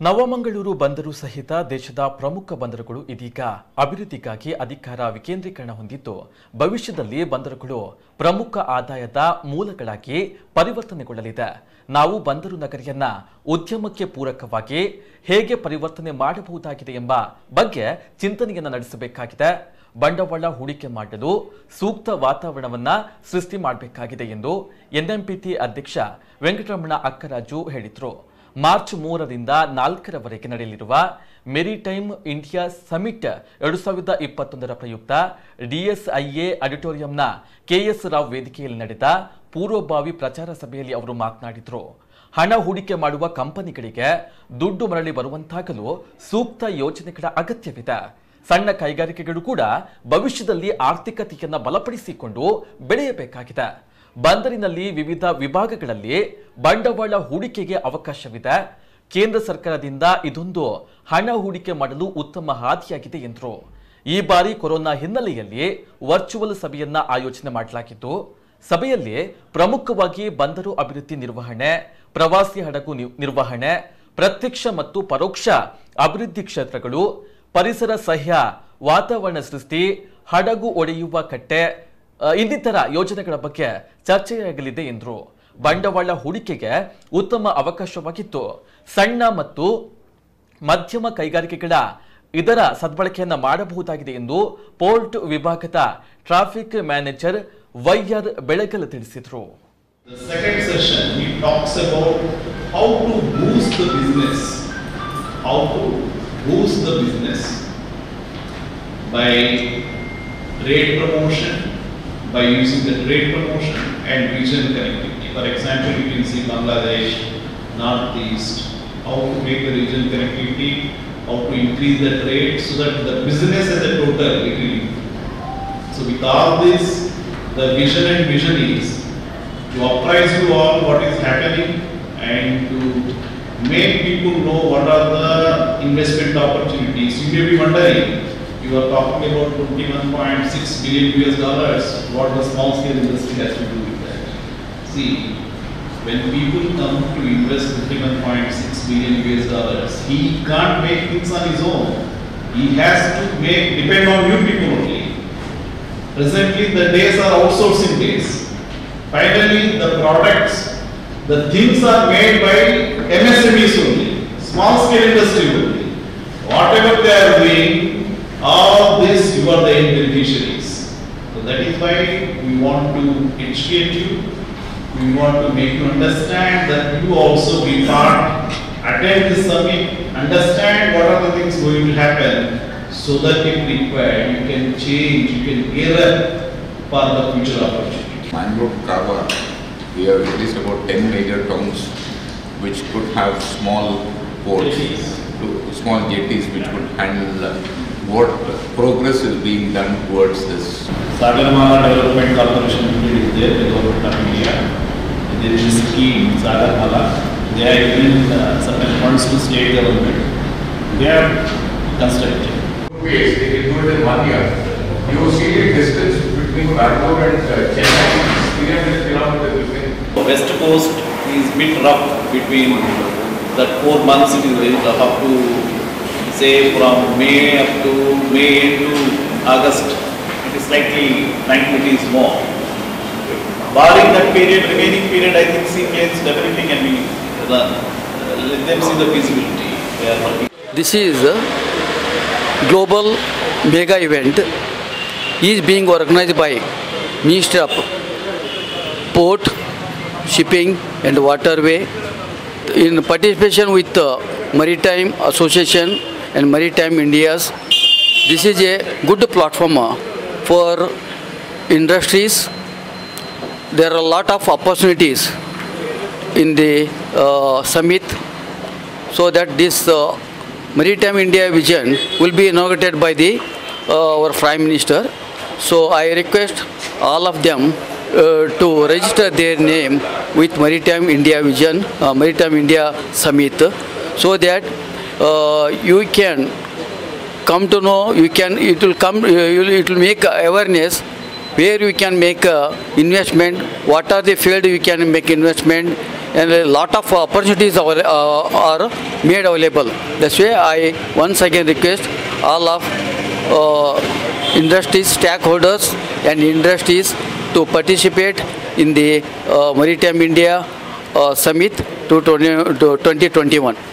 ನವಮಂಗಳೂರು ಬಂದರು ಸಹಿತ ದೇಶದ ಪ್ರಮುಖ ಬಂದರುಗಳು ಇದೀಗ. ಅಭಿವೃದ್ಧಿಗಾಗಿ ಅಧಿಕಾರ ವಿಕೇಂದ್ರೀಕರಣ ಹೊಂದಿದ್ದು, ಭವಿಷ್ಯದಲ್ಲಿ ಬಂದರುಗಳು ಪ್ರಮುಖ ಆದಾಯದ ಮೂಲಗಳಾಗಿ ಪರಿವರ್ತನೆಗೊಳ್ಳಲಿದೆ. ನಾವು ಬಂದರು ನಗರಿಯನ್ನ ಉದ್ಯಮಕ್ಕೆ ಪೂರಕವಾಗಿ ಹೇಗೆ ಪರಿವರ್ತನೆ ಮಾಡಬಹುದಾಗಿದೆ ಎಂಬ ಬಗ್ಗೆ ಚಿಂತನೆಯನ್ನು ನಡೆಸಬೇಕಾಗಿದೆ. ಬಂಡವಾಳ ಹೂಡಿಕೆ ಮಾಡಲು ಸೂಕ್ತ ವಾತಾವರಣವನ್ನ ಸೃಷ್ಟಿ ಮಾಡಬೇಕಾಗಿದೆ ಎಂದು ಎನ್ಎಂಪಿಟಿ ಅಧ್ಯಕ್ಷ ವೆಂಕಟರಮಣ ಅಕ್ಕರಾಜು ಹೇಳಿದರು. ಮಾರ್ಚ್ ಮೂರರಿಂದ ನಾಲ್ಕರವರೆಗೆ ನಡೆಯಲಿರುವ ಮೆರಿಟೈಮ್ ಇಂಡಿಯಾ ಸಮಿಟ್ ಎರಡು ಸಾವಿರದ ಇಪ್ಪತ್ತೊಂದರ ಪ್ರಯುಕ್ತ ಡಿಎಸ್ಐಎ ಆಡಿಟೋರಿಯಂನ ಕೆಎಸ್ ರಾವ್ ವೇದಿಕೆಯಲ್ಲಿ ನಡೆದ ಪೂರ್ವಭಾವಿ ಪ್ರಚಾರ ಸಭೆಯಲ್ಲಿ ಅವರು ಮಾತನಾಡಿದರು. ಹಣ ಹೂಡಿಕೆ ಮಾಡುವ ಕಂಪನಿಗಳಿಗೆ ದುಡ್ಡು ಮರಳಿ ಬರುವಂತಾಗಲು ಸೂಕ್ತ ಯೋಜನೆಗಳ ಅಗತ್ಯವಿದೆ. ಸಣ್ಣ ಕೈಗಾರಿಕೆಗಳು ಕೂಡ ಭವಿಷ್ಯದಲ್ಲಿ ಆರ್ಥಿಕತೆಯನ್ನು ಬಲಪಡಿಸಿಕೊಂಡು ಬೆಳೆಯಬೇಕಾಗಿದೆ. ಬಂದರಿನಲ್ಲಿ ವಿವಿಧ ವಿಭಾಗಗಳಲ್ಲಿ ಬಂಡವಾಳ ಹೂಡಿಕೆಗೆ ಅವಕಾಶವಿದೆ. ಕೇಂದ್ರ ಸರ್ಕಾರದಿಂದ ಇದೊಂದು ಹಣ ಹೂಡಿಕೆ ಮಾಡಲು ಉತ್ತಮ ಹಾದಿಯಾಗಿದೆ ಎಂದರು. ಈ ಬಾರಿ ಕೊರೋನಾ ಹಿನ್ನೆಲೆಯಲ್ಲಿ ವರ್ಚುವಲ್ ಸಭೆಯನ್ನ ಆಯೋಜನೆ ಮಾಡಲಾಗಿತ್ತು. ಸಭೆಯಲ್ಲಿ ಪ್ರಮುಖವಾಗಿ ಬಂದರು ಅಭಿವೃದ್ಧಿ ನಿರ್ವಹಣೆ, ಪ್ರವಾಸಿ ಹಡಗು ನಿರ್ವಹಣೆ, ಪ್ರತ್ಯಕ್ಷ ಮತ್ತು ಪರೋಕ್ಷ ಅಭಿವೃದ್ಧಿ ಕ್ಷೇತ್ರಗಳು, ಪರಿಸರ ಸಹ್ಯ ವಾತಾವರಣ ಸೃಷ್ಟಿ, ಹಡಗು ಒಡೆಯುವ ಕಟ್ಟೆ ಇನ್ನಿತರ ಯೋಜನೆಗಳ ಬಗ್ಗೆ ಚರ್ಚೆಯಾಗಲಿದೆ ಎಂದರು. ಬಂಡವಾಳ ಹೂಡಿಕೆಗೆ ಉತ್ತಮ ಅವಕಾಶವಾಗಿತ್ತು. ಸಣ್ಣ ಮತ್ತು ಮಧ್ಯಮ ಕೈಗಾರಿಕೆಗಳ ಇದರ ಸದ್ಬಳಕೆಯನ್ನು ಮಾಡಬಹುದಾಗಿದೆ ಎಂದು ಪೋರ್ಟ್ ವಿಭಾಗದ ಟ್ರಾಫಿಕ್ ಮ್ಯಾನೇಜರ್ ವೈಆರ್ ಬೆಳಗಲ್ ತಿಳಿಸಿದರು. By trade promotion, by using the trade promotion and regional connectivity. For example, you can see Bangladesh, Northeast, how to make the regional connectivity, how to increase the trade so that the business as a total it will improve. So with all this, the vision and vision is to apprise you all what is happening and to make people know what are the investment opportunities. You may be wondering, you are talking about 21.6 billion US dollars, what the small scale industry has to do with that? See, when people come to invest 21.6 billion US dollars, he can't make things on his own. He has to make, depend on you people only. Presently, the days are outsourcing days. Finally, the products, the things are made by MSMEs only, small scale industry only. Whatever they are doing, all this you are the beneficiaries. So that is why we want to educate you. We want to make you understand that you also be part, attend this summit, understand what are the things going to happen, so that if required, you can change, you can gear up for the future opportunity. Mangalore Karwar, we have at least about 10 major towns which could have small ports, small jetties which could handle what progress is being done towards this. Sagarmala Development Corporation Limited is there, the government of India. There is a scheme, Sagarmala. They are giving uh, certain funds to state government. They are constructing. Ways, they can do it in one year. You see the distance between Bangalore and uh, Chennai, 300 kilometers between West coast is bit rough between that four months it is very rough up to say from May up to May end to August it is slightly tranquility is more. Barring that period, remaining period, I think seaplanes definitely can be run. Let them see the feasibility. This is a global mega event is being organized by Ministry of Port, Shipping and Waterway in participation with the Maritime Association and Maritime Indias. This is a good platform uh, for industries. There are a lot of opportunities in the uh, summit so that this uh, Maritime India vision will be inaugurated by the uh, our Prime Minister. So I request all of them uh, to register their name with Maritime India Vision, uh, Maritime India Summit, so that you can come to know, you can, it will come, uh, it will make awareness where you can make uh, investment, what are the field you can make investment, and a lot of opportunities are, uh, are made available. That's why I once again request all of uh, industries, stakeholders and industries to participate in the uh, Maritime India uh, Summit to 2021.